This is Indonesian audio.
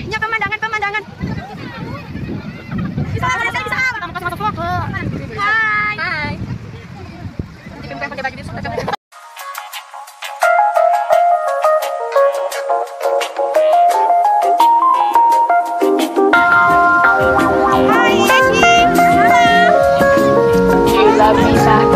Ini pemandangan, pemandangan. Bisa bisa bisa. Kamu kasih masuk vlog. Hai. Hai. Nanti pimpin pakai baju biru. Bisa.